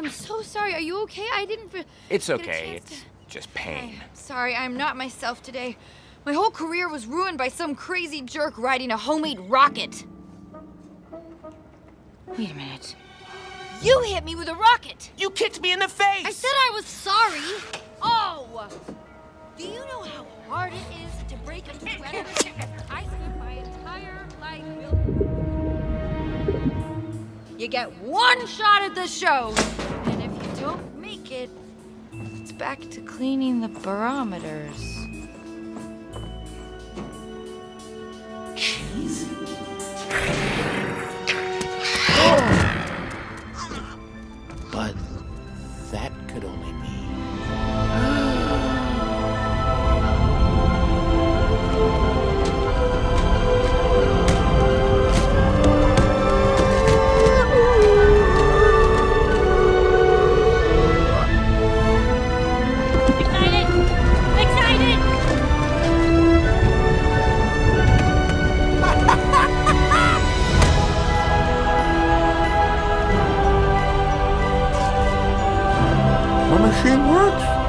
you okay? I didn't. fe- It's get a okay. It's to- just pain. I'm sorry, I'm not myself today. My whole career was ruined by some crazy jerk riding a homemade rocket. Wait a minute. You hit me with a rocket! You kicked me in the face! I said I was sorry! Oh! Do you know how hard it is to break a sweater? You get one shot at the show, and if you don't make it, it's back to cleaning the barometers. Oh. But that could only mean. My machine works.